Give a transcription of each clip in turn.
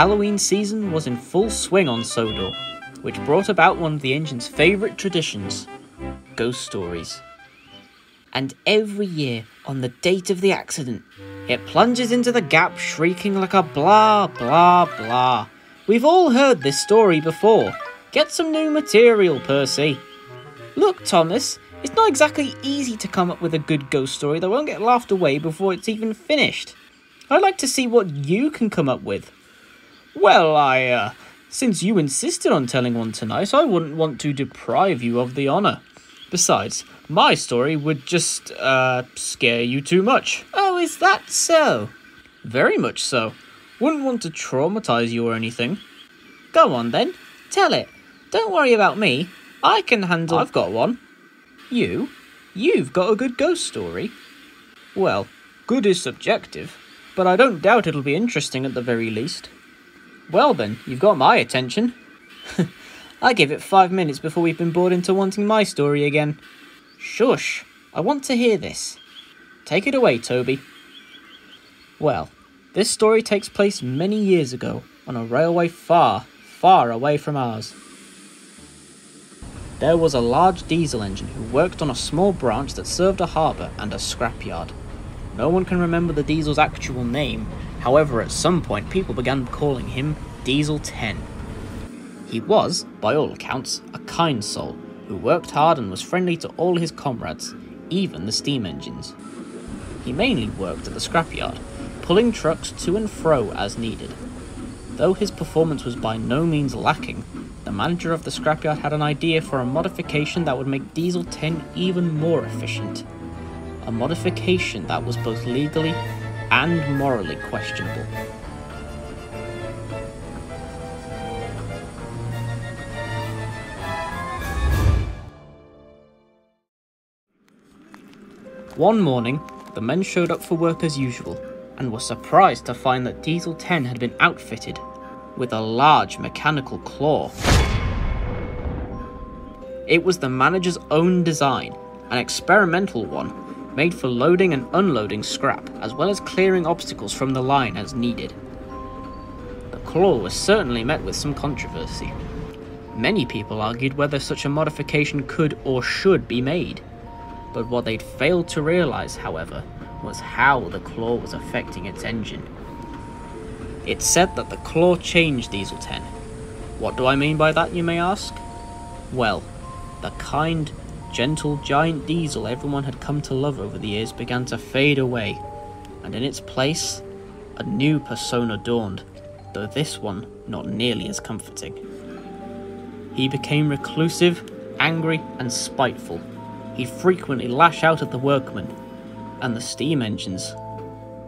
Halloween season was in full swing on Sodor, which brought about one of the engine's favourite traditions ghost stories. And every year, on the date of the accident, it plunges into the gap shrieking like a blah blah blah. We've all heard this story before. Get some new material, Percy. Look, Thomas, it's not exactly easy to come up with a good ghost story that won't get laughed away before it's even finished. I'd like to see what you can come up with. Well, I, uh, since you insisted on telling one tonight, I wouldn't want to deprive you of the honour. Besides, my story would just, uh, scare you too much. Oh, is that so? Very much so. Wouldn't want to traumatize you or anything. Go on then, tell it. Don't worry about me. I can handle. I've got one. You? You've got a good ghost story? Well, good is subjective, but I don't doubt it'll be interesting at the very least. Well then, you've got my attention. I give it five minutes before we've been bored into wanting my story again. Shush! I want to hear this. Take it away, Toby. Well, this story takes place many years ago on a railway far, far away from ours. There was a large diesel engine who worked on a small branch that served a harbour and a scrapyard. No one can remember the diesel's actual name, however, at some point people began calling him Diesel 10. He was, by all accounts, a kind soul who worked hard and was friendly to all his comrades, even the steam engines. He mainly worked at the scrapyard, pulling trucks to and fro as needed. Though his performance was by no means lacking, the manager of the scrapyard had an idea for a modification that would make Diesel 10 even more efficient. A modification that was both legally and morally questionable. One morning, the men showed up for work as usual and were surprised to find that Diesel 10 had been outfitted with a large mechanical claw. It was the manager's own design, an experimental one, made for loading and unloading scrap, as well as clearing obstacles from the line as needed. The claw was certainly met with some controversy. Many people argued whether such a modification could or should be made. But what they'd failed to realise, however, was how the claw was affecting its engine. It said that the claw changed Diesel 10. What do I mean by that, you may ask? Well, the kind, gentle giant diesel everyone had come to love over the years began to fade away, and in its place, a new persona dawned, though this one not nearly as comforting. He became reclusive, angry, and spiteful. He'd frequently lash out at the workmen and the steam engines.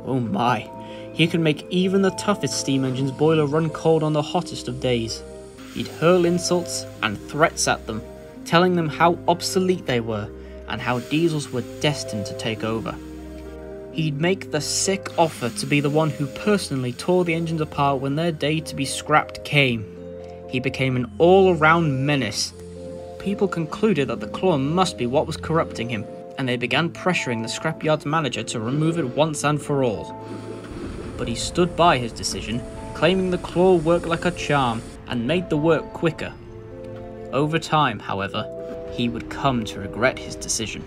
Oh my, he could make even the toughest steam engine's boiler run cold on the hottest of days. He'd hurl insults and threats at them, telling them how obsolete they were and how diesels were destined to take over. He'd make the sick offer to be the one who personally tore the engines apart when their day to be scrapped came. He became an all around menace. People concluded that the claw must be what was corrupting him, and they began pressuring the scrapyard's manager to remove it once and for all. But he stood by his decision, claiming the claw worked like a charm and made the work quicker. Over time, however, he would come to regret his decision.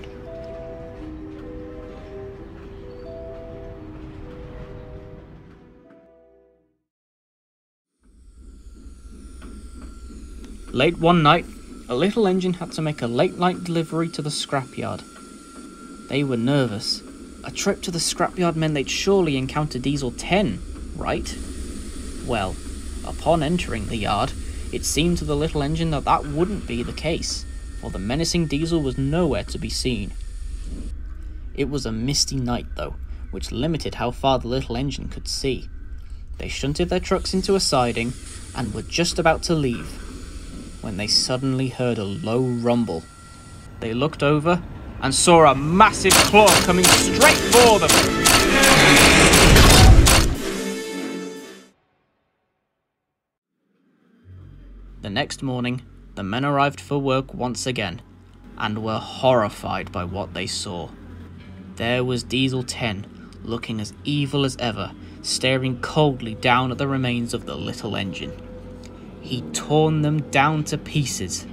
Late one night, a little engine had to make a late night delivery to the scrapyard. They were nervous. A trip to the scrapyard meant they'd surely encounter Diesel 10, right? Well, upon entering the yard, it seemed to the little engine that that wouldn't be the case, for the menacing diesel was nowhere to be seen. It was a misty night, though, which limited how far the little engine could see. They shunted their trucks into a siding and were just about to leave when they suddenly heard a low rumble. They looked over and saw a massive claw coming straight for them. The next morning, the men arrived for work once again and were horrified by what they saw. There was Diesel 10, looking as evil as ever, staring coldly down at the remains of the little engine. He'd torn them down to pieces,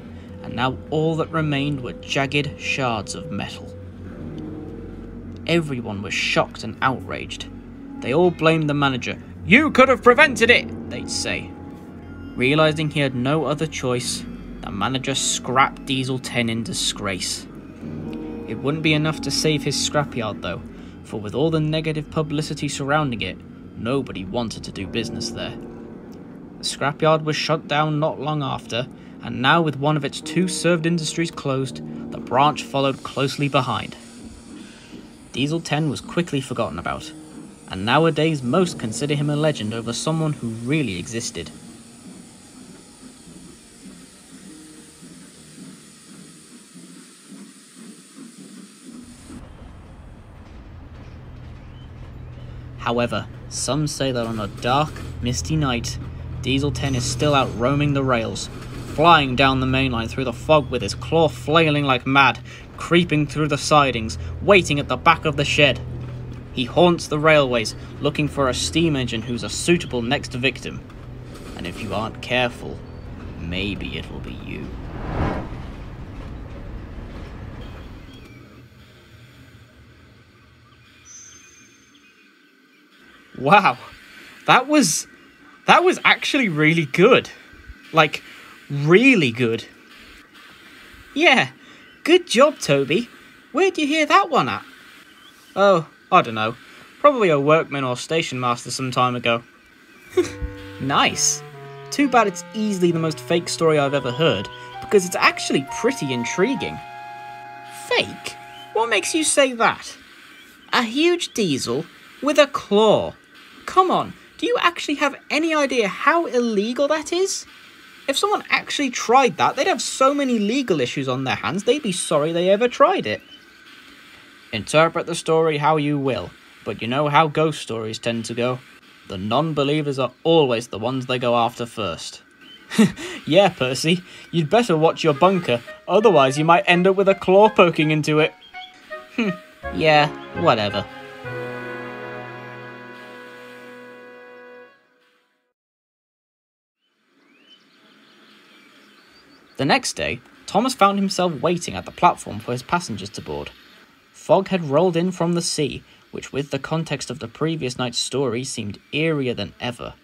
and now all that remained were jagged shards of metal. Everyone was shocked and outraged. They all blamed the manager. You could have prevented it, they'd say. Realizing he had no other choice, the manager scrapped Diesel 10 in disgrace. It wouldn't be enough to save his scrapyard though, for with all the negative publicity surrounding it, nobody wanted to do business there. The scrapyard was shut down not long after, and now with one of its two served industries closed, the branch followed closely behind. Diesel 10 was quickly forgotten about, and nowadays most consider him a legend over someone who really existed. However, some say that on a dark, misty night, Diesel 10 is still out roaming the rails, flying down the mainline through the fog with his claw flailing like mad, creeping through the sidings, waiting at the back of the shed. He haunts the railways, looking for a steam engine who's a suitable next victim. And if you aren't careful, maybe it'll be you. Wow, that was that was actually really good. Like really good. Yeah, good job, Toby. Where'd you hear that one at? Oh, I don't know. Probably a workman or station master some time ago. nice. Too bad it's easily the most fake story I've ever heard, because it's actually pretty intriguing. Fake? What makes you say that? A huge diesel with a claw. Come on, do you actually have any idea how illegal that is? If someone actually tried that, they'd have so many legal issues on their hands, they'd be sorry they ever tried it. Interpret the story how you will, but you know how ghost stories tend to go. The non believers are always the ones they go after first. yeah, Percy, you'd better watch your bunker, otherwise, you might end up with a claw poking into it. Hmm, yeah, whatever. The next day, Thomas found himself waiting at the platform for his passengers to board. Fog had rolled in from the sea, which, with the context of the previous night's story, seemed eerier than ever.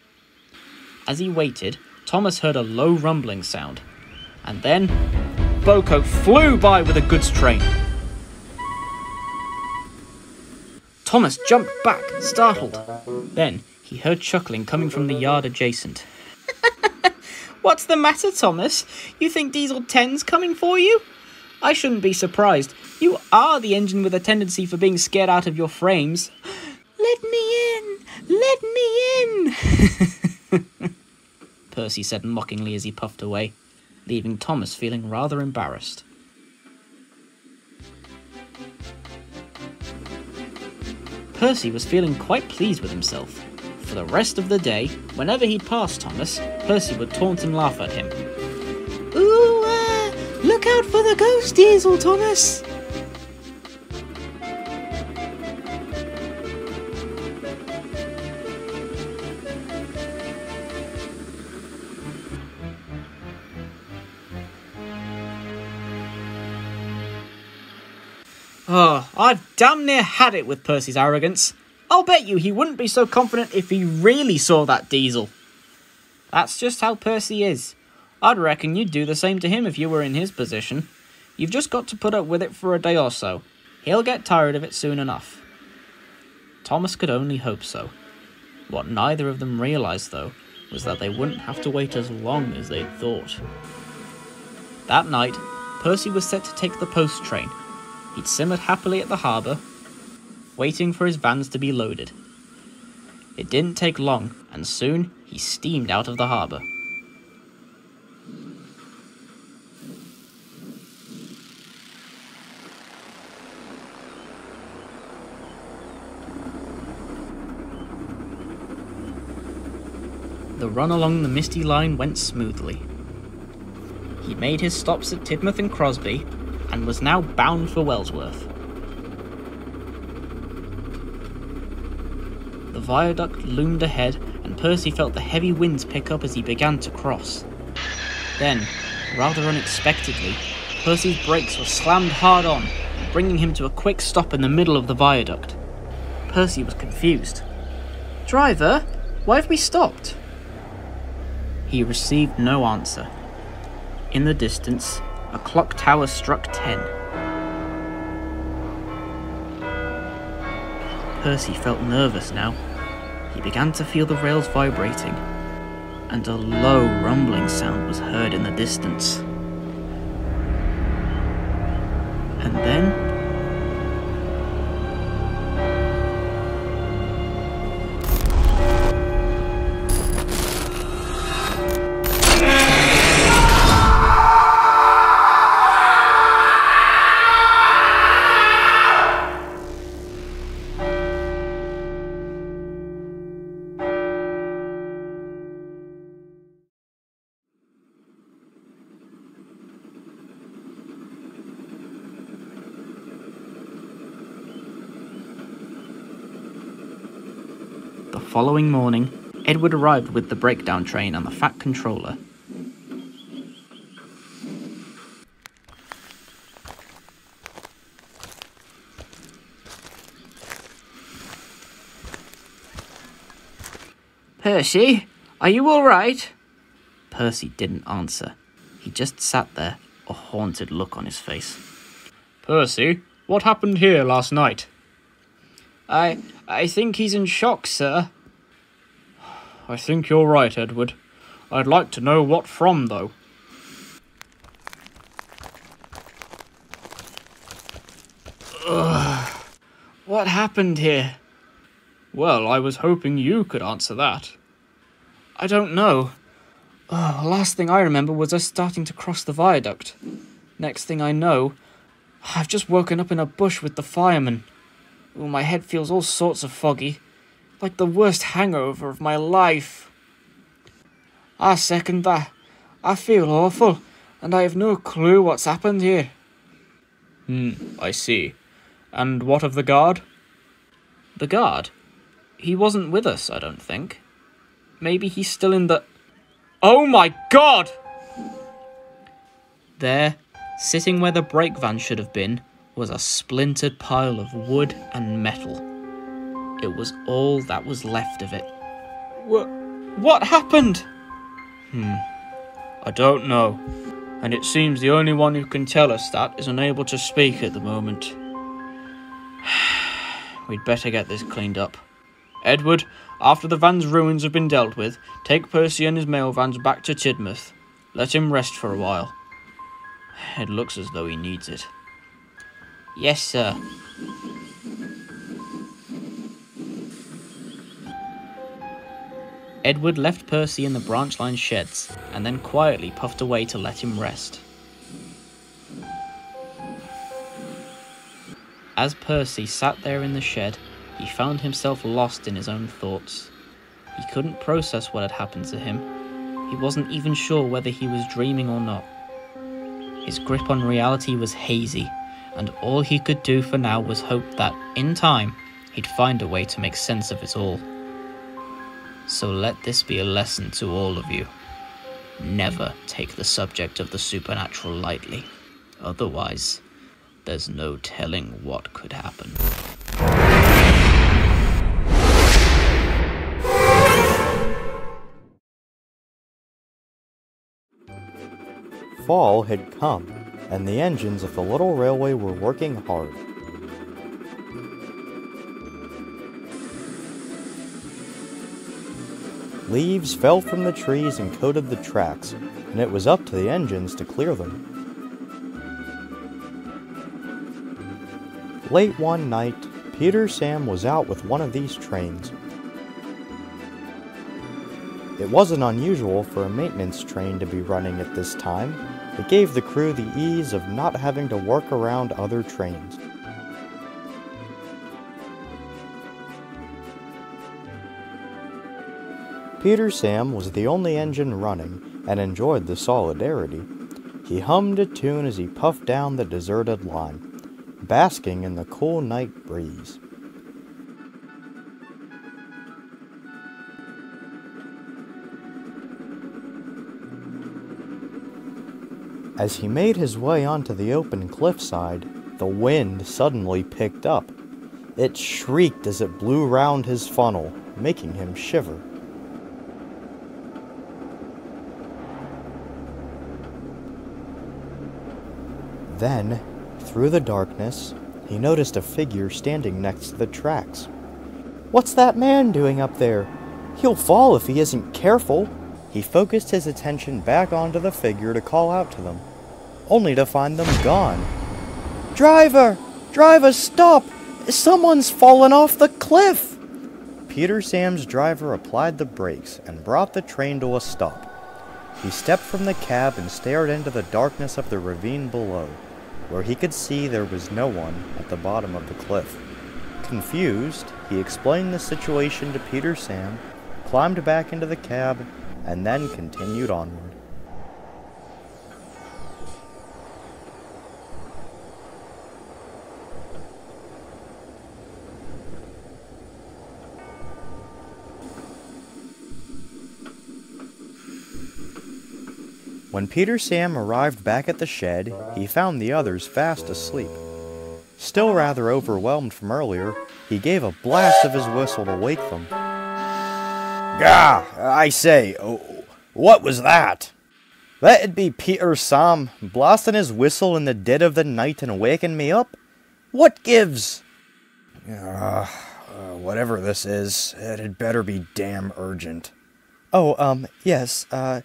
As he waited, Thomas heard a low rumbling sound, and then BoCo flew by with a goods train. Thomas jumped back, startled. Then he heard chuckling coming from the yard adjacent. What's the matter, Thomas? You think Diesel 10's coming for you? I shouldn't be surprised. You are the engine with a tendency for being scared out of your frames. Let me in! Let me in! Percy said mockingly as he puffed away, leaving Thomas feeling rather embarrassed. Percy was feeling quite pleased with himself. For the rest of the day, whenever he passed Thomas, Percy would taunt and laugh at him. Ooh, uh, look out for the ghost diesel, Thomas! Oh, I've damn near had it with Percy's arrogance. I'll bet you he wouldn't be so confident if he really saw that diesel. That's just how Percy is. I'd reckon you'd do the same to him if you were in his position. You've just got to put up with it for a day or so. He'll get tired of it soon enough. Thomas could only hope so. What neither of them realised, though, was that they wouldn't have to wait as long as they'd thought. That night, Percy was set to take the post train. He'd simmered happily at the harbour, waiting for his vans to be loaded. It didn't take long, and soon he steamed out of the harbour. The run along the misty line went smoothly. He made his stops at Tidmouth and Crosby, and was now bound for Wellsworth. The viaduct loomed ahead, and Percy felt the heavy winds pick up as he began to cross. Then, rather unexpectedly, Percy's brakes were slammed hard on, bringing him to a quick stop in the middle of the viaduct. Percy was confused. Driver, why have we stopped? He received no answer. In the distance, a clock tower struck ten. Percy felt nervous now. He began to feel the rails vibrating, and a low rumbling sound was heard in the distance. And then following morning, Edward arrived with the breakdown train and the Fat Controller. Percy, are you all right? Percy didn't answer. He just sat there, a haunted look on his face. Percy, what happened here last night? I I think he's in shock, sir. I think you're right, Edward. I'd like to know what from, though. Ugh. What happened here? Well, I was hoping you could answer that. I don't know. Oh, last thing I remember was us starting to cross the viaduct. Next thing I know, I've just woken up in a bush with the fireman. Oh, my head feels all sorts of foggy like the worst hangover of my life. I second that. I feel awful, and I have no clue what's happened here. Hmm, I see. And what of the guard? The guard? He wasn't with us, I don't think. Maybe he's still in the. Oh my god! There, sitting where the brake van should have been, was a splintered pile of wood and metal. It was all that was left of it. What? What happened? Hmm. I don't know. And it seems the only one who can tell us that is unable to speak at the moment. We'd better get this cleaned up. Edward, after the van's ruins have been dealt with, take Percy and his mail vans back to Tidmouth. Let him rest for a while. It looks as though he needs it. Yes, sir. Edward left Percy in the branch line sheds and then quietly puffed away to let him rest. As Percy sat there in the shed, he found himself lost in his own thoughts. He couldn't process what had happened to him. He wasn't even sure whether he was dreaming or not. His grip on reality was hazy, and all he could do for now was hope that, in time, he'd find a way to make sense of it all. So let this be a lesson to all of you. Never take the subject of the supernatural lightly. Otherwise, there's no telling what could happen. Fall had come, and the engines of the little railway were working hard. Leaves fell from the trees and coated the tracks, and it was up to the engines to clear them. Late one night, Peter Sam was out with one of these trains. It wasn't unusual for a maintenance train to be running at this time. It gave the crew the ease of not having to work around other trains. Peter Sam was the only engine running and enjoyed the solidarity. He hummed a tune as he puffed down the deserted line, basking in the cool night breeze. As he made his way onto the open cliffside, the wind suddenly picked up. It shrieked as it blew round his funnel, making him shiver. Then, through the darkness, he noticed a figure standing next to the tracks. What's that man doing up there? He'll fall if he isn't careful. He focused his attention back onto the figure to call out to them, only to find them gone. Driver! Driver, stop! Someone's fallen off the cliff! Peter Sam's driver applied the brakes and brought the train to a stop. He stepped from the cab and stared into the darkness of the ravine below, where he could see there was no one at the bottom of the cliff. Confused, he explained the situation to Peter Sam, climbed back into the cab, and then continued onward. When Peter Sam arrived back at the shed, he found the others fast asleep. Still rather overwhelmed from earlier, he gave a blast of his whistle to wake them. Gah! I say, what was that? That'd be Peter Sam blasting his whistle in the dead of the night and waking me up? What gives? Uh, uh, whatever this is, it had better be damn urgent. Oh, um, yes, uh,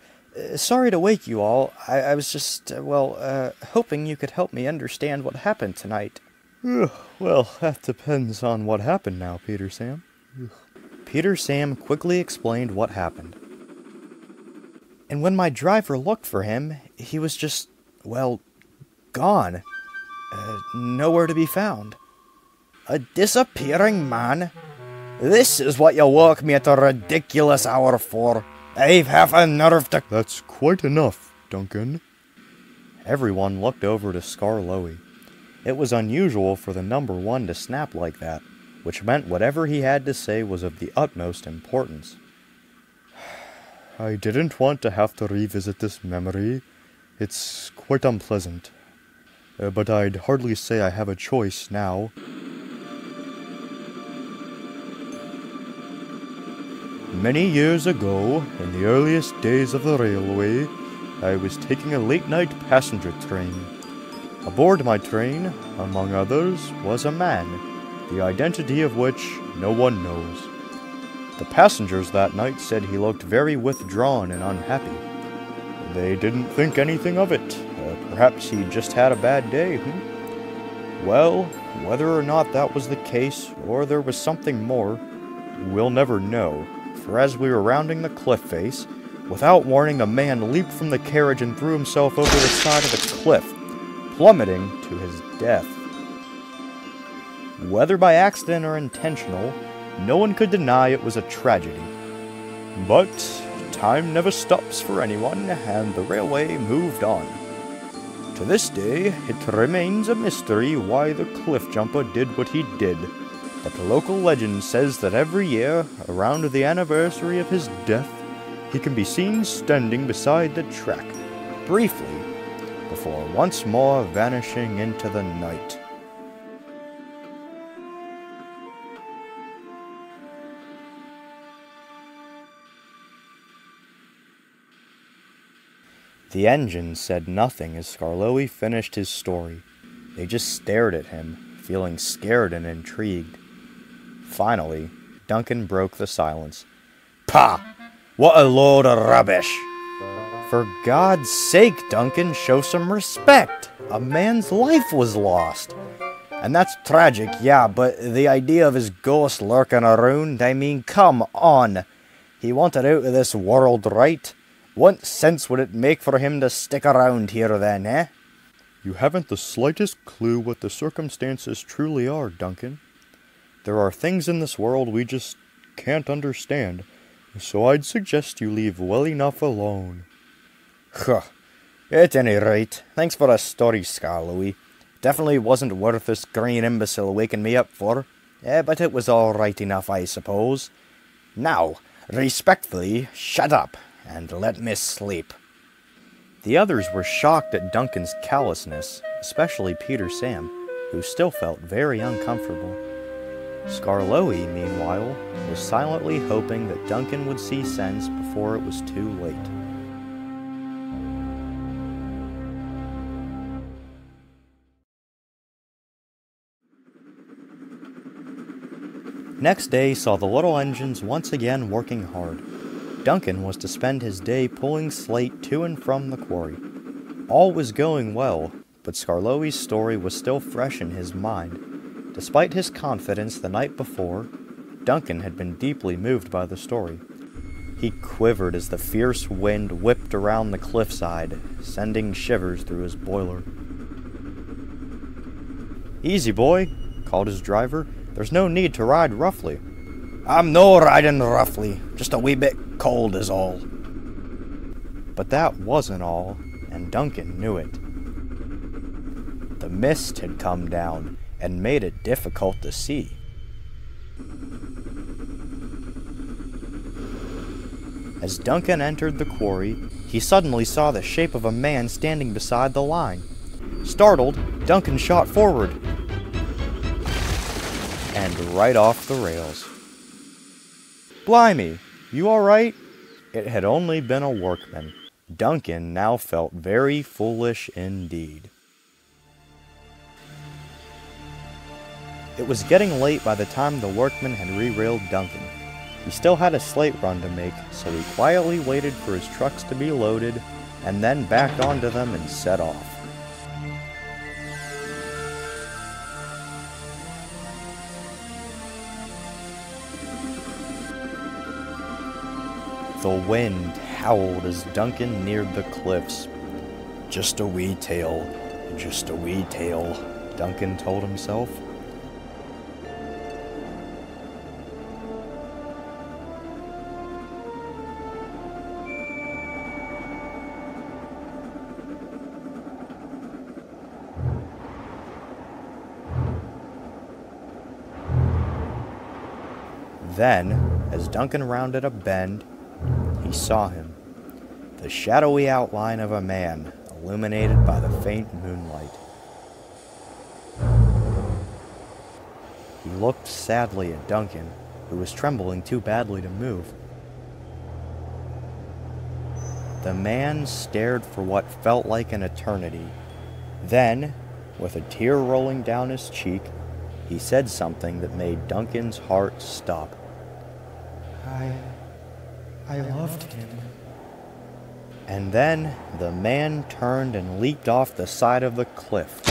sorry to wake you all. I, I was just, uh, well, uh, hoping you could help me understand what happened tonight. well, that depends on what happened now, Peter Sam. Peter Sam quickly explained what happened. And when my driver looked for him, he was just, well, gone. Uh, nowhere to be found. A disappearing man? This is what you woke me at a ridiculous hour for. I've half a nerve to. That's quite enough, Duncan. Everyone looked over to Skarloey. It was unusual for the number one to snap like that which meant whatever he had to say was of the utmost importance. I didn't want to have to revisit this memory. It's quite unpleasant. Uh, but I'd hardly say I have a choice now. Many years ago, in the earliest days of the railway, I was taking a late night passenger train. Aboard my train, among others, was a man the identity of which no one knows. The passengers that night said he looked very withdrawn and unhappy. They didn't think anything of it. Uh, perhaps he just had a bad day, hmm? Well, whether or not that was the case, or there was something more, we'll never know, for as we were rounding the cliff face, without warning a man leaped from the carriage and threw himself over the side of the cliff, plummeting to his death. Whether by accident or intentional, no one could deny it was a tragedy. But time never stops for anyone, and the railway moved on. To this day, it remains a mystery why the cliff jumper did what he did, but the local legend says that every year, around the anniversary of his death, he can be seen standing beside the track, briefly, before once more vanishing into the night. The engine said nothing as Skarloey finished his story. They just stared at him, feeling scared and intrigued. Finally, Duncan broke the silence. Pah! What a load of rubbish! For God's sake, Duncan, show some respect. A man's life was lost. And that's tragic, yeah, but the idea of his ghost lurking around, I mean, come on. He wanted out of this world, right? What sense would it make for him to stick around here then, eh? You haven't the slightest clue what the circumstances truly are, Duncan. There are things in this world we just can't understand, so I'd suggest you leave well enough alone. Huh. At any rate, thanks for the story, Skarloey. Definitely wasn't worth this green imbecile waking me up for. Eh, but it was all right enough, I suppose. Now, respectfully, shut up and let me sleep. The others were shocked at Duncan's callousness, especially Peter Sam, who still felt very uncomfortable. Skarloey, meanwhile, was silently hoping that Duncan would see sense before it was too late. Next day saw the little engines once again working hard. Duncan was to spend his day pulling slate to and from the quarry. All was going well, but Skarloey's story was still fresh in his mind. Despite his confidence the night before, Duncan had been deeply moved by the story. He quivered as the fierce wind whipped around the cliffside, sending shivers through his boiler. Easy, boy, called his driver. There's no need to ride roughly. I'm no riding roughly, just a wee bit cold is all. But that wasn't all, and Duncan knew it. The mist had come down and made it difficult to see. As Duncan entered the quarry, he suddenly saw the shape of a man standing beside the line. Startled, Duncan shot forward and right off the rails. Blimey, you all right? It had only been a workman. Duncan now felt very foolish indeed. It was getting late by the time the workman had re-railed Duncan. He still had a slate run to make, so he quietly waited for his trucks to be loaded, and then backed onto them and set off. The wind howled as Duncan neared the cliffs. Just a wee tale, just a wee tale, Duncan told himself. Then, as Duncan rounded a bend, he saw him, the shadowy outline of a man illuminated by the faint moonlight. He looked sadly at Duncan, who was trembling too badly to move. The man stared for what felt like an eternity. Then, with a tear rolling down his cheek, he said something that made Duncan's heart stop. I. I loved him. And then the man turned and leaped off the side of the cliff.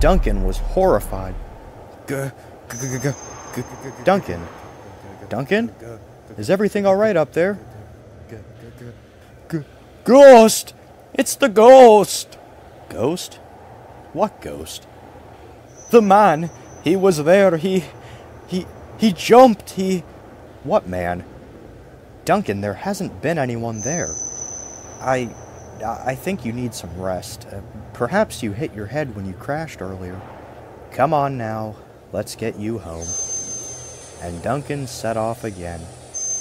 Duncan was horrified. G- g- g- g- g- Duncan? Duncan? Is everything all right up there? g- Ghost! It's the ghost! Ghost? What ghost? The man! He was there. He. He. He jumped. He. What man? Duncan, there hasn't been anyone there. I. I think you need some rest. Uh, perhaps you hit your head when you crashed earlier. Come on now, let's get you home. And Duncan set off again,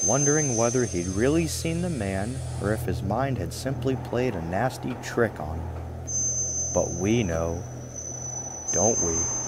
wondering whether he'd really seen the man or if his mind had simply played a nasty trick on him. But we know, don't we?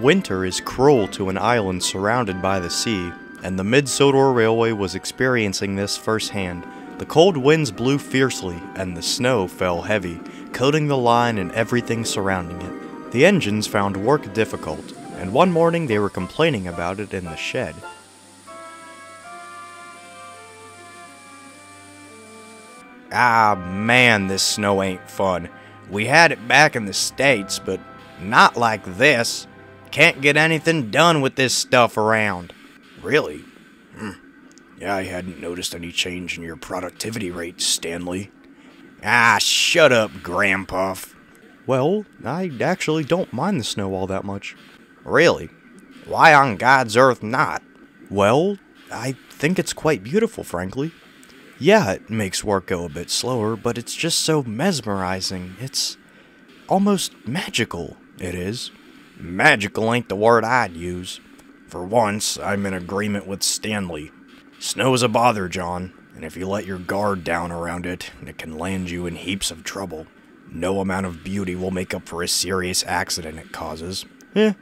Winter is cruel to an island surrounded by the sea, and the Mid-Sodor Railway was experiencing this firsthand. The cold winds blew fiercely, and the snow fell heavy, coating the line and everything surrounding it. The engines found work difficult, and one morning they were complaining about it in the shed. Ah, man, this snow ain't fun. We had it back in the States, but not like this. Can't get anything done with this stuff around. Really? Hmm. Yeah, I hadn't noticed any change in your productivity rate, Stanley. Ah, shut up, Grandpuff. Well, I actually don't mind the snow all that much. Really? Why on God's earth not? Well, I think it's quite beautiful, frankly. Yeah, it makes work go a bit slower, but it's just so mesmerizing. It's almost magical. It is. Magical ain't the word I'd use. For once, I'm in agreement with Stanley. Snow's a bother, John, and if you let your guard down around it, it can land you in heaps of trouble. No amount of beauty will make up for a serious accident it causes. Eh,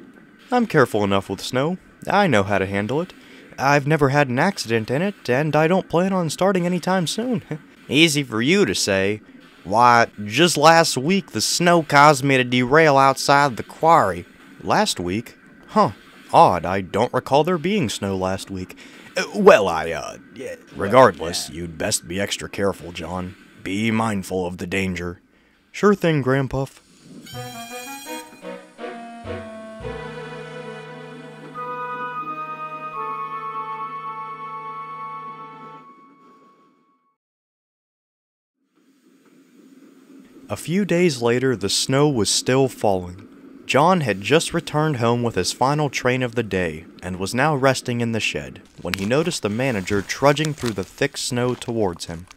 I'm careful enough with snow. I know how to handle it. I've never had an accident in it, and I don't plan on starting anytime soon. Easy for you to say. Why, just last week the snow caused me to derail outside the quarry. Last week? Huh. Odd, I don't recall there being snow last week. Uh, well, I, uh, yeah, regardless, you'd best be extra careful, John. Be mindful of the danger. Sure thing, Grandpuff. A few days later, the snow was still falling. John had just returned home with his final train of the day and was now resting in the shed when he noticed the manager trudging through the thick snow towards him.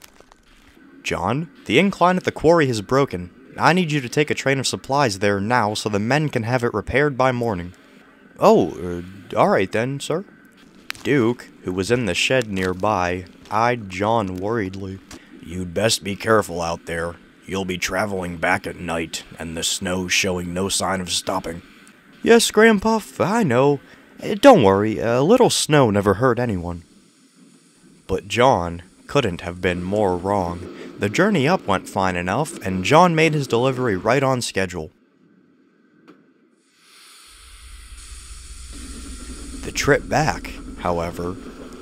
John, the incline at the quarry has broken. I need you to take a train of supplies there now so the men can have it repaired by morning. Oh, uh, alright then, sir. Duke, who was in the shed nearby, eyed John worriedly. You'd best be careful out there. You'll be traveling back at night, and the snow showing no sign of stopping. Yes, Grandpuff, I know. Eh, don't worry, a little snow never hurt anyone. But John couldn't have been more wrong. The journey up went fine enough, and John made his delivery right on schedule. The trip back, however,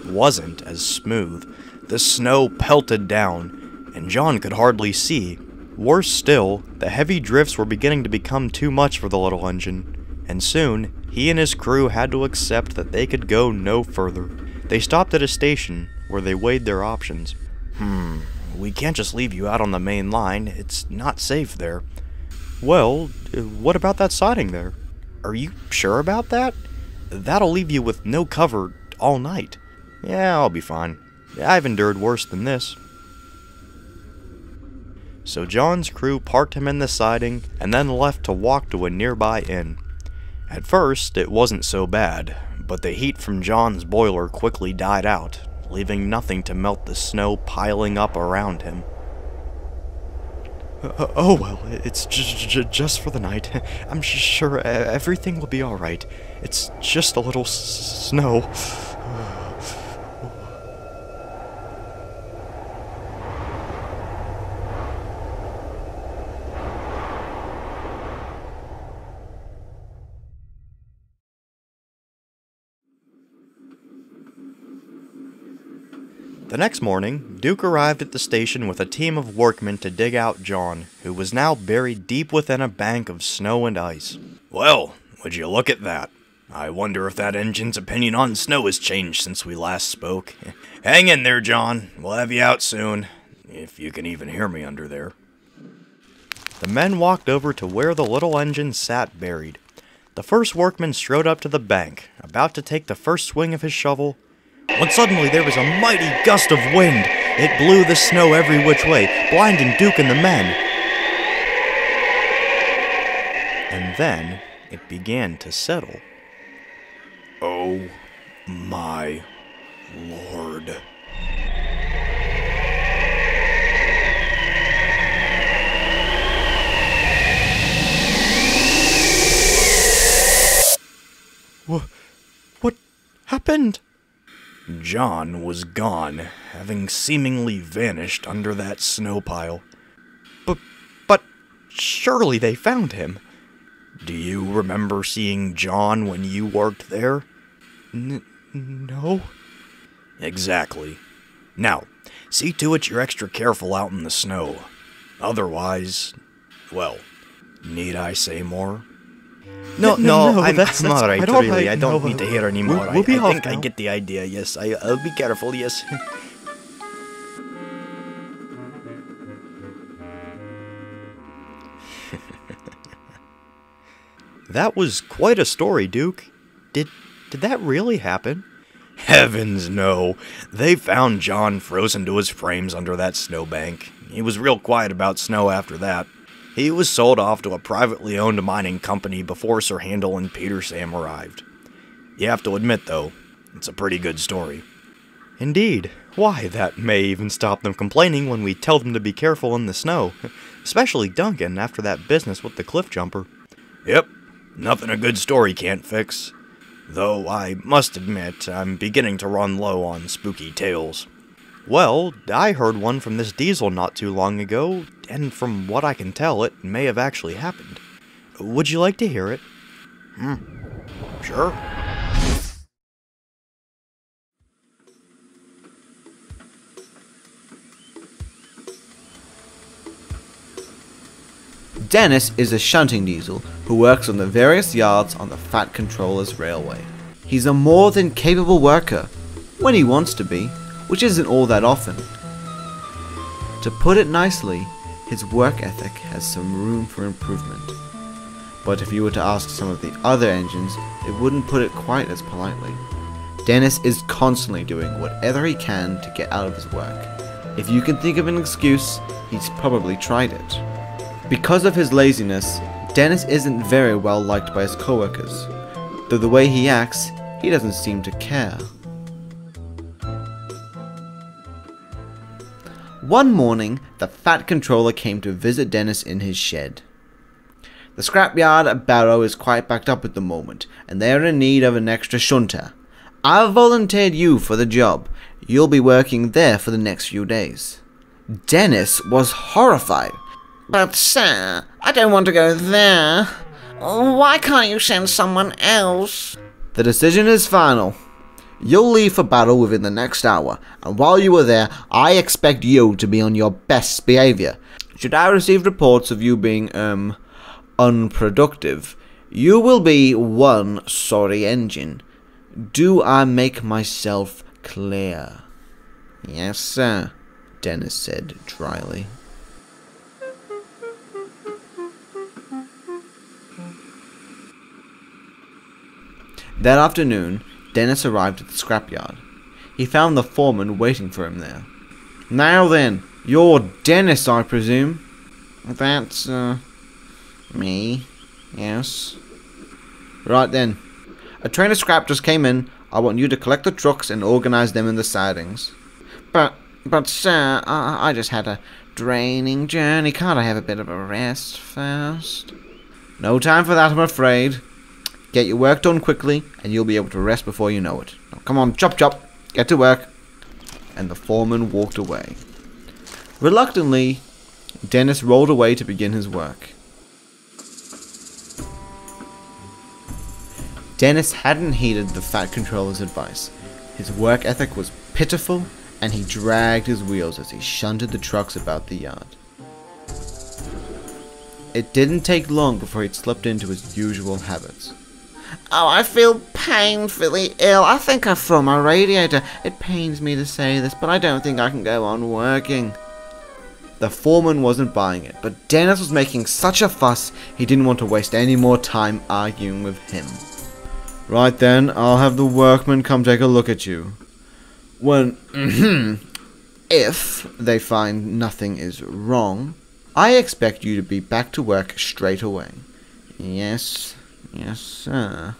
wasn't as smooth. The snow pelted down, and John could hardly see Worse still, the heavy drifts were beginning to become too much for the little engine, and soon he and his crew had to accept that they could go no further. They stopped at a station where they weighed their options. Hmm, we can't just leave you out on the main line. It's not safe there. Well, uh, what about that siding there? Are you sure about that? That'll leave you with no cover all night. Yeah, I'll be fine. I've endured worse than this so John's crew parked him in the siding and then left to walk to a nearby inn. At first, it wasn't so bad, but the heat from John's boiler quickly died out, leaving nothing to melt the snow piling up around him. Uh, oh well, it's just for the night. I'm sure everything will be alright. It's just a little snow. The next morning, Duke arrived at the station with a team of workmen to dig out John, who was now buried deep within a bank of snow and ice. Well, would you look at that? I wonder if that engine's opinion on snow has changed since we last spoke. Hang in there, John. We'll have you out soon. If you can even hear me under there. The men walked over to where the little engine sat buried. The first workman strode up to the bank, about to take the first swing of his shovel, when suddenly there was a mighty gust of wind. It blew the snow every which way, blinding Duke and the men. And then it began to settle. Oh my lord. What, what happened? John was gone, having seemingly vanished under that snow pile. But, but surely they found him. Do you remember seeing John when you worked there? N no. Exactly. Now, see to it you're extra careful out in the snow. Otherwise, well, need I say more? No, no, no, I'm, that's, I'm that's, alright, I really. I don't no, need to hear anymore. We'll, we'll I, I think now. I get the idea, yes. I, I'll be careful, yes. that was quite a story, Duke. Did, did that really happen? Heavens, no. They found John frozen to his frames under that snowbank. He was real quiet about snow after that. He was sold off to a privately owned mining company before Sir Handel and Peter Sam arrived. You have to admit, though, it's a pretty good story. Indeed. Why, that may even stop them complaining when we tell them to be careful in the snow. Especially Duncan after that business with the cliff jumper. Yep, nothing a good story can't fix. Though I must admit, I'm beginning to run low on spooky tales. Well, I heard one from this diesel not too long ago, and from what I can tell, it may have actually happened. Would you like to hear it? Hmm. Sure. Dennis is a shunting diesel who works on the various yards on the Fat Controller's railway. He's a more than capable worker, when he wants to be, which isn't all that often. To put it nicely, his work ethic has some room for improvement. But if you were to ask some of the other engines, they wouldn't put it quite as politely. Dennis is constantly doing whatever he can to get out of his work. If you can think of an excuse, he's probably tried it. Because of his laziness, Dennis isn't very well liked by his coworkers, though the way he acts, he doesn't seem to care. One morning, the Fat Controller came to visit Dennis in his shed. The scrapyard at Barrow is quite backed up at the moment, and they are in need of an extra shunter. I've volunteered you for the job. You'll be working there for the next few days. Dennis was horrified. But, sir, I don't want to go there. Why can't you send someone else? The decision is final. You'll leave for Barrow within the next hour, and while you are there, I expect you to be on your best behavior. Should I receive reports of you being, um, unproductive, you will be one sorry engine. Do I make myself clear? Yes, sir, Dennis said dryly. That afternoon, Dennis arrived at the scrapyard. He found the foreman waiting for him there. Now then, you're Dennis, I presume? That's, uh, me, yes. Right then. A train of scrap just came in. I want you to collect the trucks and organize them in the sidings. But, but, sir, I, I just had a draining journey. Can't I have a bit of a rest first? No time for that, I'm afraid. Get your work done quickly, and you'll be able to rest before you know it. Now, come on, chop chop, get to work. And the foreman walked away. Reluctantly, Dennis rolled away to begin his work. Dennis hadn't heeded the Fat Controller's advice. His work ethic was pitiful, and he dragged his wheels as he shunted the trucks about the yard. It didn't take long before he'd slipped into his usual habits. Oh, I feel painfully ill. I think I fell my radiator. It pains me to say this, but I don't think I can go on working. The foreman wasn't buying it, but Dennis was making such a fuss he didn't want to waste any more time arguing with him. Right then, I'll have the workmen come take a look at you. When, if they find nothing is wrong, I expect you to be back to work straight away. Yes, yes, sir.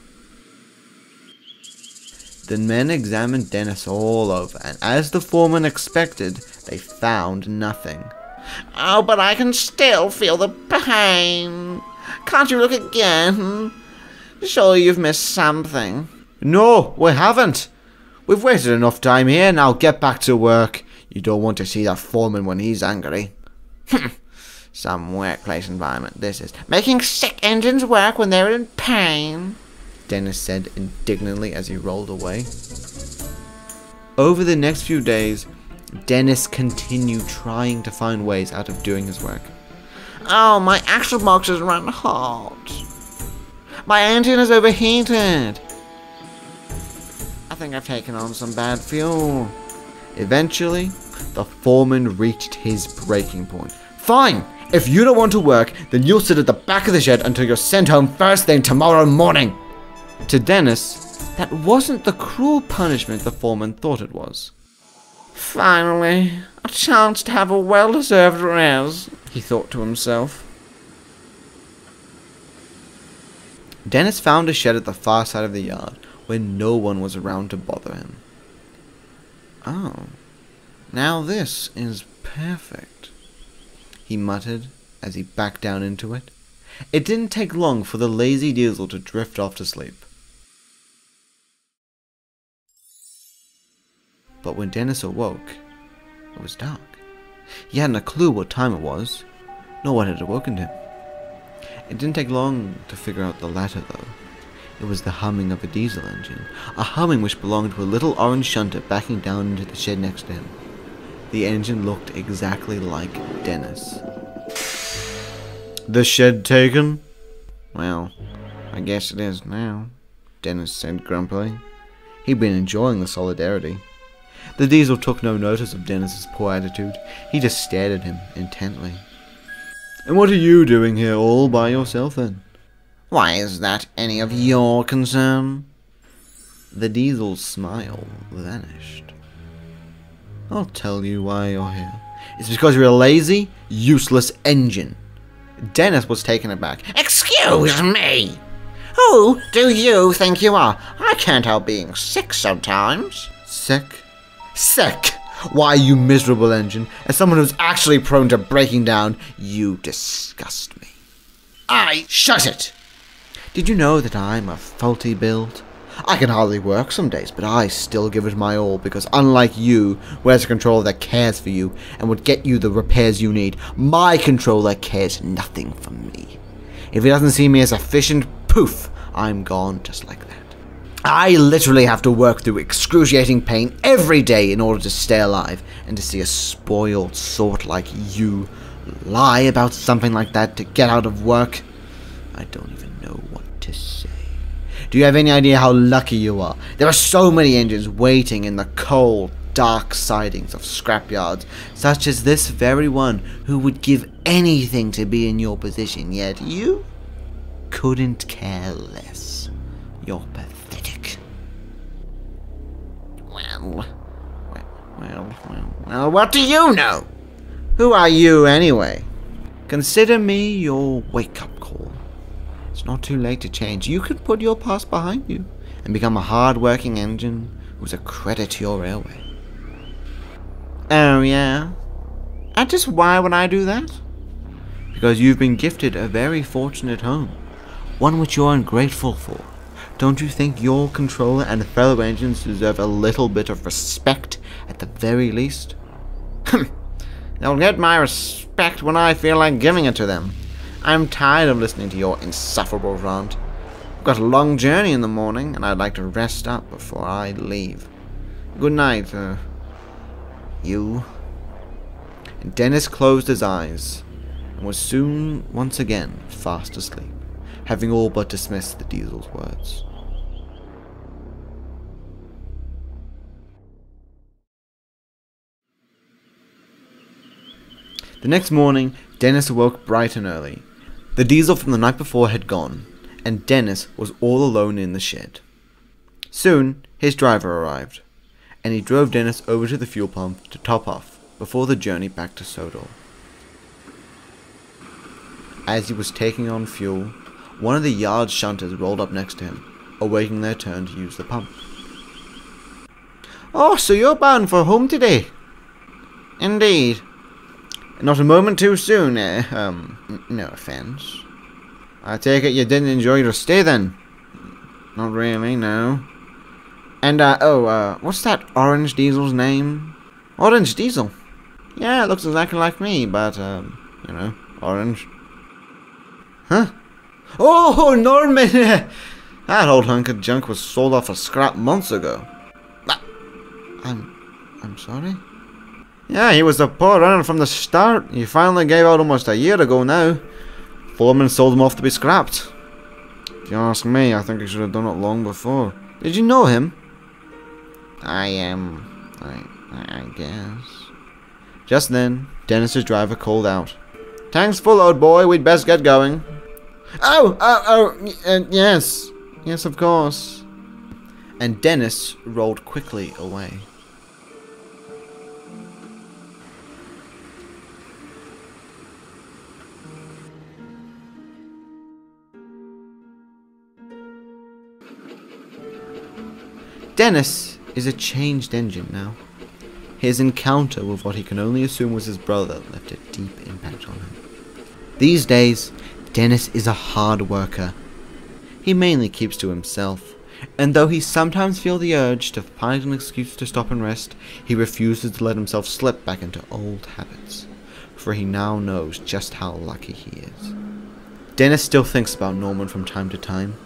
The men examined Dennis all over, and as the foreman expected, they found nothing. Oh, but I can still feel the pain. Can't you look again? Surely you've missed something. No, we haven't. We've wasted enough time here, now get back to work. You don't want to see that foreman when he's angry. Some workplace environment this is. Making sick engines work when they're in pain. Dennis said indignantly as he rolled away. Over the next few days, Dennis continued trying to find ways out of doing his work. Oh, my axle box is run hot. My engine is overheated. I think I've taken on some bad fuel. Eventually, the foreman reached his breaking point. Fine! If you don't want to work, then you'll sit at the back of the shed until you're sent home first thing tomorrow morning! To Dennis, that wasn't the cruel punishment the foreman thought it was. Finally, a chance to have a well deserved rest, he thought to himself. Dennis found a shed at the far side of the yard, where no one was around to bother him. Oh, now this is perfect, he muttered as he backed down into it. It didn't take long for the lazy diesel to drift off to sleep. But when Dennis awoke, it was dark. He hadn't a clue what time it was, nor what had awakened him. It didn't take long to figure out the latter, though. It was the humming of a diesel engine, a humming which belonged to a little orange shunter backing down into the shed next to him. The engine looked exactly like Dennis. The shed taken? Well, I guess it is now, Dennis said grumpily. He'd been enjoying the solidarity. The diesel took no notice of Dennis's poor attitude. He just stared at him intently. And what are you doing here all by yourself then? Why is that any of your concern? The diesel's smile vanished. I'll tell you why you're here. It's because you're a lazy, useless engine. Dennis was taken aback. Excuse me! Who do you think you are? I can't help being sick sometimes. Sick? Sick! Why, you miserable engine, as someone who's actually prone to breaking down, you disgust me. I shut it! Did you know that I'm a faulty build? I can hardly work some days, but I still give it my all because unlike you, who has a controller that cares for you and would get you the repairs you need, my controller cares nothing for me. If he doesn't see me as efficient, poof, I'm gone just like that. I literally have to work through excruciating pain every day in order to stay alive, and to see a spoiled sort like you lie about something like that to get out of work, I don't even know what to say. Do you have any idea how lucky you are? There are so many engines waiting in the cold, dark sidings of scrapyards, such as this very one, who would give anything to be in your position, yet you couldn't care less. You're pathetic. Well, well, well, well, well, what do you know? Who are you, anyway? Consider me your wake-up call. It's not too late to change. You can put your past behind you and become a hard-working engine who's a credit to your railway. Oh, yeah? And just why would I do that? Because you've been gifted a very fortunate home, one which you're ungrateful for. Don't you think your controller and fellow engines deserve a little bit of respect at the very least? They'll get my respect when I feel like giving it to them. I'm tired of listening to your insufferable rant. I've got a long journey in the morning, and I'd like to rest up before I leave. Good night, uh, you. And Dennis closed his eyes, and was soon once again fast asleep, having all but dismissed the diesel's words. The next morning, Dennis awoke bright and early. The diesel from the night before had gone, and Dennis was all alone in the shed. Soon, his driver arrived, and he drove Dennis over to the fuel pump to top off before the journey back to Sodor. As he was taking on fuel, one of the yard shunters rolled up next to him, awaiting their turn to use the pump. Oh, so you're bound for home today? Indeed. Not a moment too soon, eh? Um, no offense. I take it you didn't enjoy your stay then? Not really, no. And, uh, oh, uh, what's that orange diesel's name? Orange Diesel. Yeah, it looks exactly like me, but, um, you know, orange. Huh? Oh, Norman! that old hunk of junk was sold off for scrap months ago. Ah, I'm, I'm sorry? Yeah, he was a poor runner from the start. He finally gave out almost a year ago now. Foreman sold him off to be scrapped. If you ask me, I think he should have done it long before. Did you know him? I am. Um, I, I guess. Just then, Dennis's driver called out. Tank's full, old boy. We'd best get going. Oh, oh, oh, uh, yes. Yes, of course. And Dennis rolled quickly away. Dennis is a changed engine now. His encounter with what he can only assume was his brother left a deep impact on him. These days, Dennis is a hard worker. He mainly keeps to himself, and though he sometimes feels the urge to find an excuse to stop and rest, he refuses to let himself slip back into old habits, for he now knows just how lucky he is. Dennis still thinks about Norman from time to time.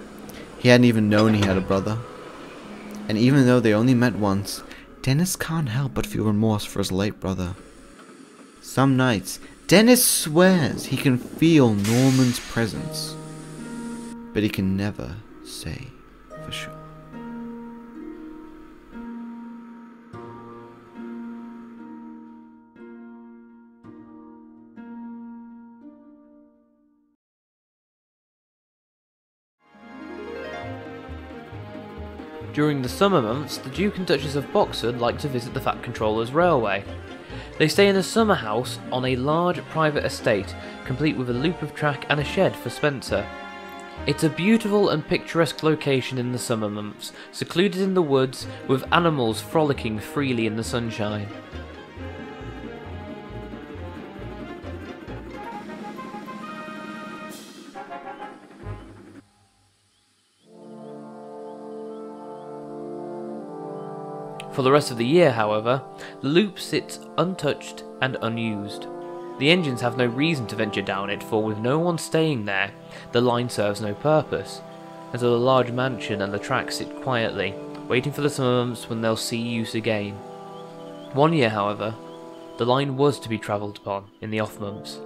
He hadn't even known he had a brother. And even though they only met once, Dennis can't help but feel remorse for his late brother. Some nights, Dennis swears he can feel Norman's presence, but he can never say for sure. During the summer months, the Duke and Duchess of Boxford like to visit the Fat Controller's Railway. They stay in a summer house on a large private estate, complete with a loop of track and a shed for Spencer. It's a beautiful and picturesque location in the summer months, secluded in the woods, with animals frolicking freely in the sunshine. For the rest of the year, however, the loop sits untouched and unused. The engines have no reason to venture down it, for with no one staying there, the line serves no purpose, and so the large mansion and the track sit quietly, waiting for the summer months when they'll see use again. One year, however, the line was to be travelled upon in the off months.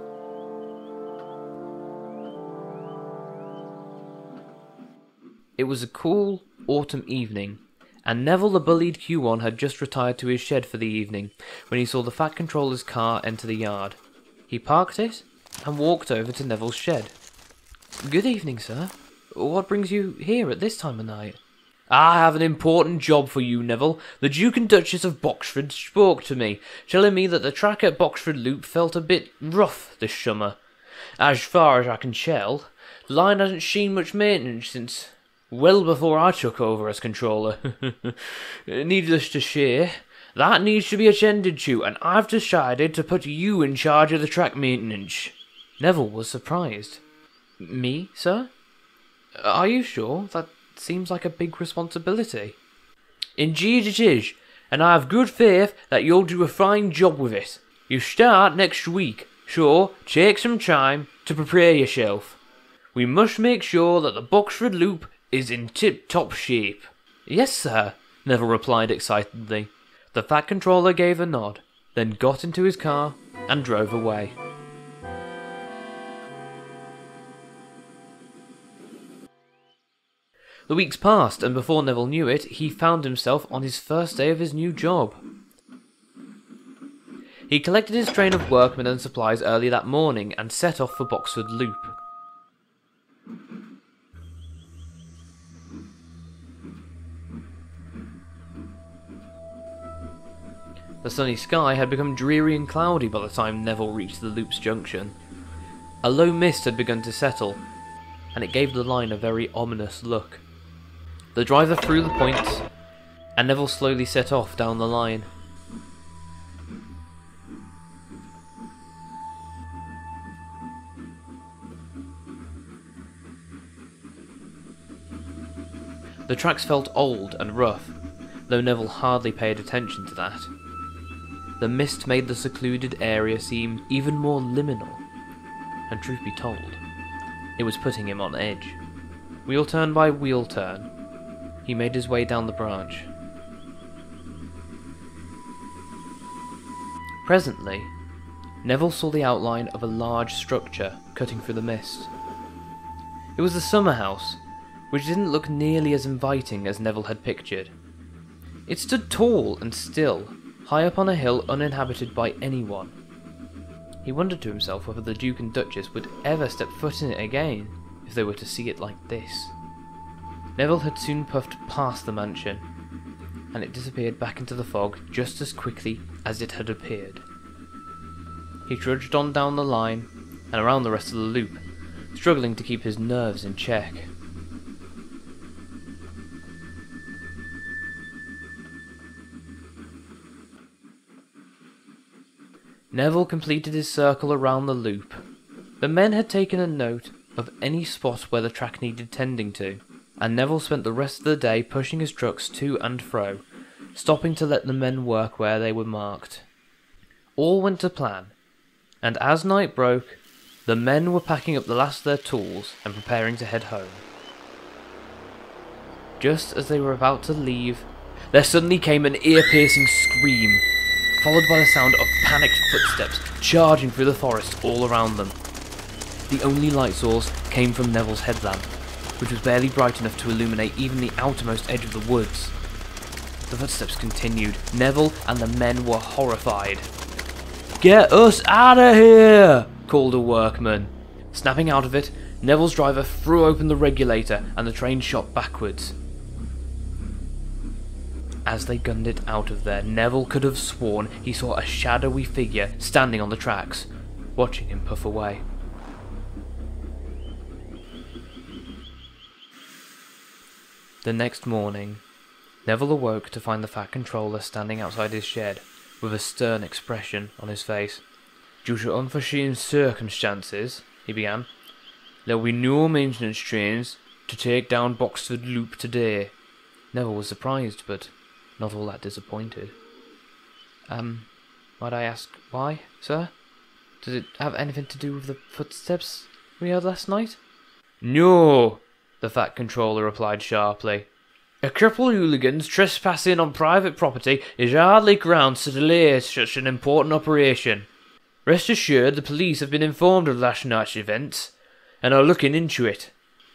It was a cool autumn evening, and Neville the Bulleid Q1 had just retired to his shed for the evening when he saw the Fat Controller's car enter the yard. He parked it and walked over to Neville's shed. Good evening, sir. What brings you here at this time of night? I have an important job for you, Neville. The Duke and Duchess of Boxford spoke to me, telling me that the track at Boxford Loop felt a bit rough this summer. As far as I can tell, the line hasn't seen much maintenance since well before I took over as controller. Needless to say, that needs to be attended to, and I've decided to put you in charge of the track maintenance. Neville was surprised. Me, sir? Are you sure? That seems like a big responsibility. Indeed it is, and I have good faith that you'll do a fine job with it. You start next week, so take some time to prepare yourself. We must make sure that the Boxford Loop is in tip-top shape. Yes, sir, Neville replied excitedly. The Fat Controller gave a nod, then got into his car and drove away. The weeks passed, and before Neville knew it, he found himself on his first day of his new job. He collected his train of workmen and supplies early that morning and set off for Boxford Loop. The sunny sky had become dreary and cloudy by the time Neville reached the loop's junction. A low mist had begun to settle, and it gave the line a very ominous look. The driver threw the points, and Neville slowly set off down the line. The tracks felt old and rough, though Neville hardly paid attention to that. The mist made the secluded area seem even more liminal, and truth be told, it was putting him on edge. Wheel turn by wheel turn, he made his way down the branch. Presently, Neville saw the outline of a large structure cutting through the mist. It was the summer house, which didn't look nearly as inviting as Neville had pictured. It stood tall and still, high up on a hill uninhabited by anyone. He wondered to himself whether the Duke and Duchess would ever step foot in it again if they were to see it like this. Neville had soon puffed past the mansion, and it disappeared back into the fog just as quickly as it had appeared. He trudged on down the line and around the rest of the loop, struggling to keep his nerves in check. Neville completed his circle around the loop. The men had taken a note of any spot where the track needed tending to, and Neville spent the rest of the day pushing his trucks to and fro, stopping to let the men work where they were marked. All went to plan, and as night broke, the men were packing up the last of their tools and preparing to head home. Just as they were about to leave, there suddenly came an ear piercing scream, followed by the sound of panicked footsteps charging through the forest all around them. The only light source came from Neville's headlamp, which was barely bright enough to illuminate even the outermost edge of the woods. The footsteps continued. Neville and the men were horrified. Get us out of here! called a workman. Snapping out of it, Neville's driver threw open the regulator and the train shot backwards. As they gunned it out of there, Neville could have sworn he saw a shadowy figure standing on the tracks, watching him puff away. The next morning, Neville awoke to find the Fat Controller standing outside his shed, with a stern expression on his face. Due to unforeseen circumstances, he began, there will be no maintenance trains to take down Boxford Loop today. Neville was surprised, but not all that disappointed. Um, might I ask why, sir? Does it have anything to do with the footsteps we heard last night? No, the Fat Controller replied sharply. A of hooligans trespassing on private property is hardly grounds to delay such an important operation. Rest assured the police have been informed of last night's events and are looking into it.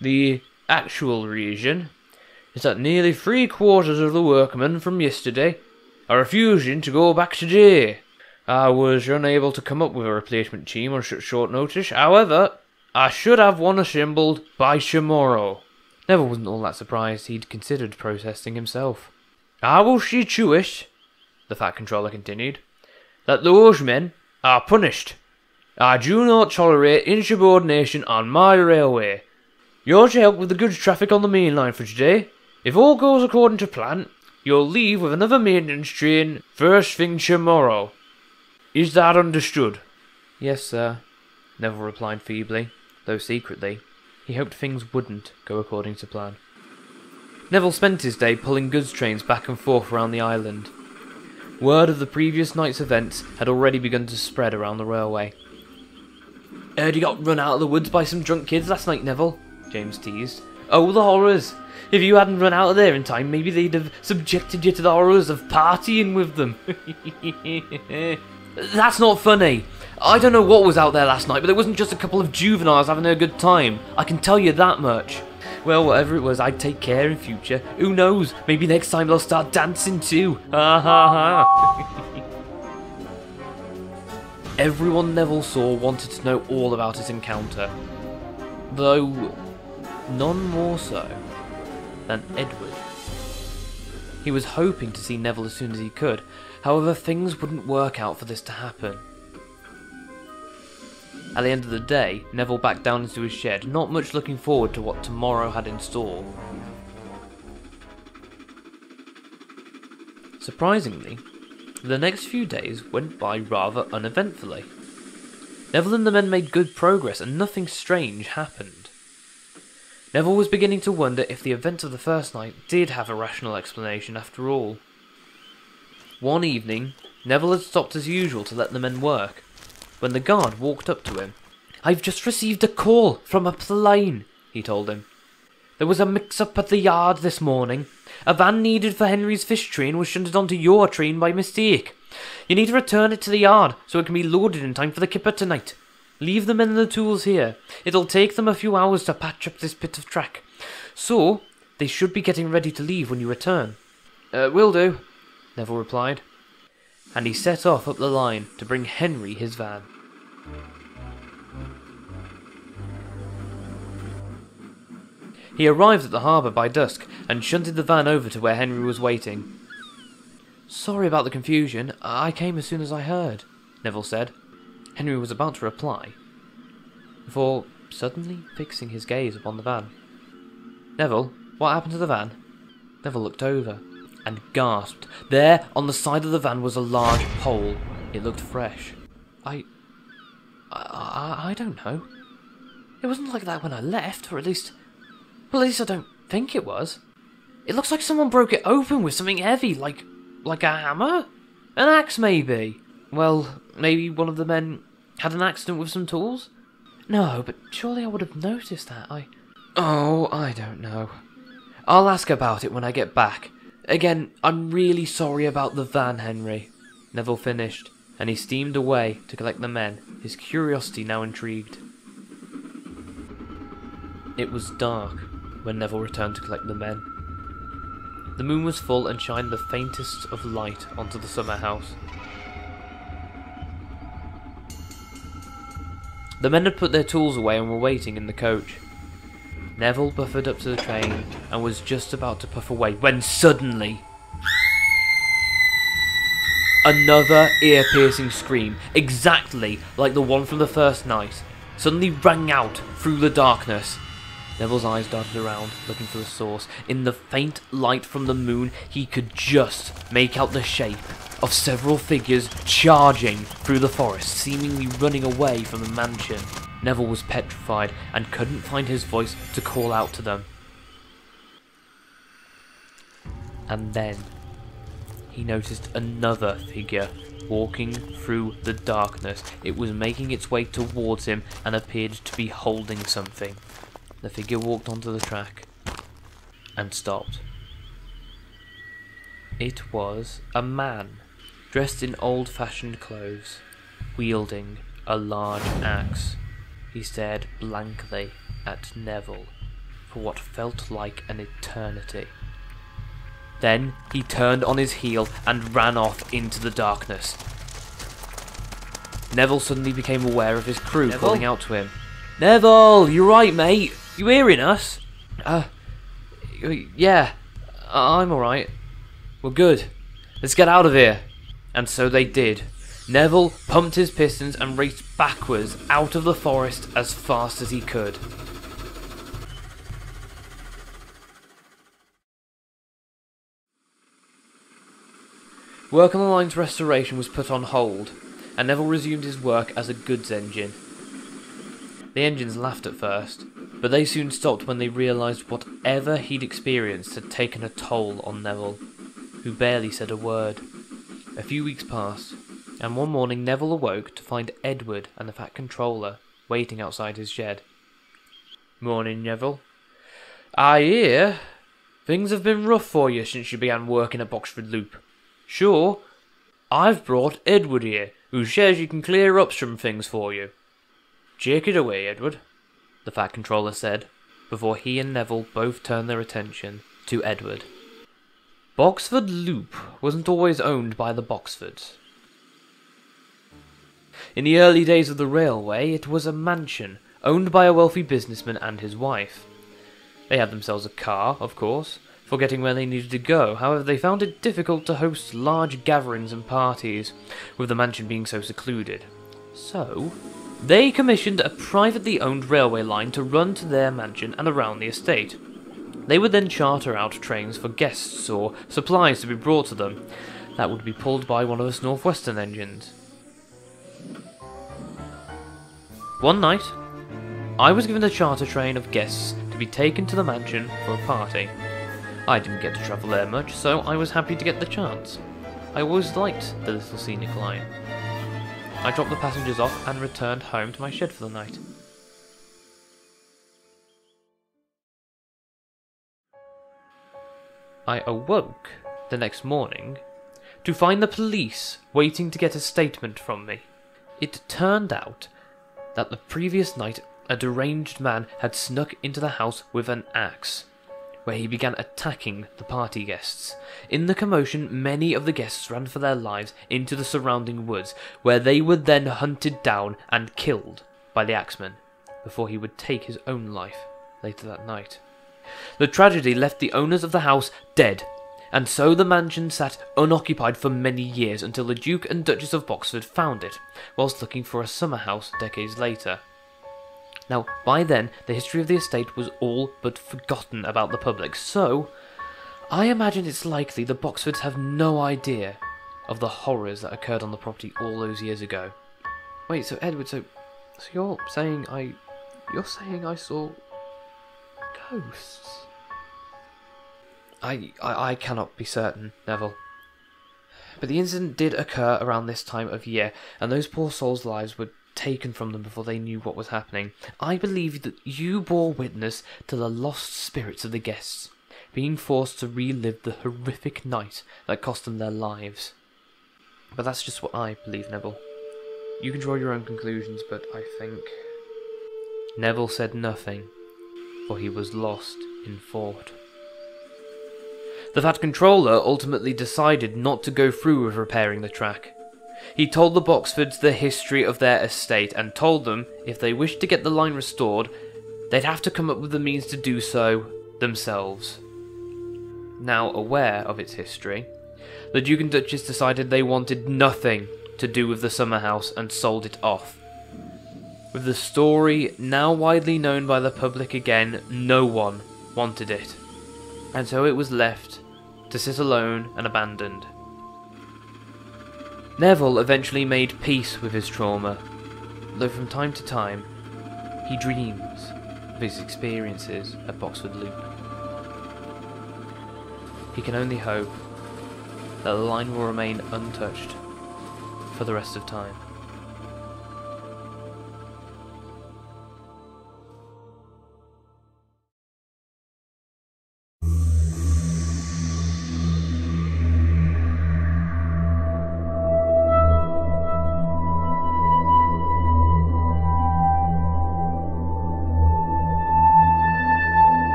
The actual reason is that nearly three quarters of the workmen from yesterday are refusing to go back today. I was unable to come up with a replacement team on such short notice. However, I should have one assembled by tomorrow. Neville wasn't all that surprised. He'd considered protesting himself. I will see to it, the Fat Controller continued, that those men are punished. I do not tolerate insubordination on my railway. You're to help with the goods traffic on the main line for today. If all goes according to plan, you'll leave with another maintenance train first thing tomorrow. Is that understood? Yes, sir, Neville replied feebly, though secretly. He hoped things wouldn't go according to plan. Neville spent his day pulling goods trains back and forth around the island. Word of the previous night's events had already begun to spread around the railway. Heard you got run out of the woods by some drunk kids last night, Neville, James teased. Oh, the horrors! If you hadn't run out of there in time, maybe they'd have subjected you to the horrors of partying with them. That's not funny. I don't know what was out there last night, but it wasn't just a couple of juveniles having a good time. I can tell you that much. Well, whatever it was, I'd take care in future. Who knows? Maybe next time they'll start dancing too. Ha ha ha. Everyone Neville saw wanted to know all about his encounter, though none more so than Edward. He was hoping to see Neville as soon as he could, however, things wouldn't work out for this to happen. At the end of the day, Neville backed down into his shed, not much looking forward to what tomorrow had in store. Surprisingly, the next few days went by rather uneventfully. Neville and the men made good progress and nothing strange happened. Neville was beginning to wonder if the events of the first night did have a rational explanation after all. One evening, Neville had stopped as usual to let the men work, when the guard walked up to him. I've just received a call from up the line, he told him. There was a mix-up at the yard this morning. A van needed for Henry's fish train was shunted onto your train by mistake. You need to return it to the yard so it can be loaded in time for the kipper tonight. Leave the men and the tools here. It'll take them a few hours to patch up this bit of track. So, they should be getting ready to leave when you return. Uh, will do, Neville replied. And he set off up the line to bring Henry his van. He arrived at the harbour by dusk and shunted the van over to where Henry was waiting. Sorry about the confusion. I came as soon as I heard, Neville said. Henry was about to reply, before suddenly fixing his gaze upon the van. Neville, what happened to the van? Neville looked over and gasped. There, on the side of the van, was a large hole. It looked fresh. I, I. I don't know. It wasn't like that when I left, or at least. Well, at least I don't think it was. It looks like someone broke it open with something heavy, like. like a hammer? An axe, maybe? Well, maybe one of the men had an accident with some tools? No, but surely I would have noticed that. I. Oh, I don't know. I'll ask about it when I get back. Again, I'm really sorry about the van, Henry. Neville finished, and he steamed away to collect the men, his curiosity now intrigued. It was dark when Neville returned to collect the men. The moon was full and shined the faintest of light onto the summer house. The men had put their tools away and were waiting in the coach. Neville buffered up to the train and was just about to puff away when suddenly. Another ear piercing scream, exactly like the one from the first night, suddenly rang out through the darkness. Neville's eyes darted around, looking for the source. In the faint light from the moon, he could just make out the shape of several figures charging through the forest, seemingly running away from the mansion. Neville was petrified and couldn't find his voice to call out to them. And then he noticed another figure walking through the darkness. It was making its way towards him and appeared to be holding something. The figure walked onto the track and stopped. It was a man, dressed in old fashioned clothes, wielding a large axe. He stared blankly at Neville for what felt like an eternity. Then he turned on his heel and ran off into the darkness. Neville suddenly became aware of his crew Neville? calling out to him. Neville, you're right, mate? You hearing us? Uh, yeah, I'm alright. We're good. Let's get out of here. And so they did. Neville pumped his pistons and raced backwards out of the forest as fast as he could. Work on the line's restoration was put on hold, and Neville resumed his work as a goods engine. The engines laughed at first, but they soon stopped when they realised whatever he'd experienced had taken a toll on Neville, who barely said a word. A few weeks passed, and one morning Neville awoke to find Edward and the Fat Controller waiting outside his shed. Morning, Neville. I hear things have been rough for you since you began working at Boxford Loop. Sure, I've brought Edward here, who says you can clear up some things for you. Take it away, Edward, the Fat Controller said, before he and Neville both turned their attention to Edward. Boxford Loop wasn't always owned by the Boxfords. In the early days of the railway, it was a mansion owned by a wealthy businessman and his wife. They had themselves a car, of course, for getting where they needed to go. However, they found it difficult to host large gatherings and parties, with the mansion being so secluded. So, they commissioned a privately owned railway line to run to their mansion and around the estate. They would then charter out trains for guests or supplies to be brought to them. That would be pulled by one of us Northwestern engines. One night, I was given a charter train of guests to be taken to the mansion for a party. I didn't get to travel there much, so I was happy to get the chance. I always liked the little scenic line. I dropped the passengers off and returned home to my shed for the night. I awoke the next morning to find the police waiting to get a statement from me. It turned out that the previous night a deranged man had snuck into the house with an axe, where he began attacking the party guests. In the commotion, many of the guests ran for their lives into the surrounding woods, where they were then hunted down and killed by the axeman before he would take his own life later that night. The tragedy left the owners of the house dead, and so the mansion sat unoccupied for many years until the Duke and Duchess of Boxford found it, whilst looking for a summer house decades later. Now, by then, the history of the estate was all but forgotten about the public, so I imagine it's likely the Boxfords have no idea of the horrors that occurred on the property all those years ago. Wait, so Edward, so, so you're saying I, you're saying I saw ghosts? I, I, I cannot be certain, Neville. But the incident did occur around this time of year, and those poor souls' lives were taken from them before they knew what was happening. I believe that you bore witness to the lost spirits of the guests, being forced to relive the horrific night that cost them their lives. But that's just what I believe, Neville. You can draw your own conclusions, but I think. Neville said nothing, for he was lost in thought. The Fat Controller ultimately decided not to go through with repairing the track. He told the Boxfords the history of their estate and told them if they wished to get the line restored, they'd have to come up with the means to do so themselves. Now aware of its history, the Duke and Duchess decided they wanted nothing to do with the summer house and sold it off. With the story now widely known by the public again, no one wanted it, and so it was left to sit alone and abandoned. Neville eventually made peace with his trauma, though from time to time he dreams of his experiences at Boxford Loop. He can only hope that the line will remain untouched for the rest of time.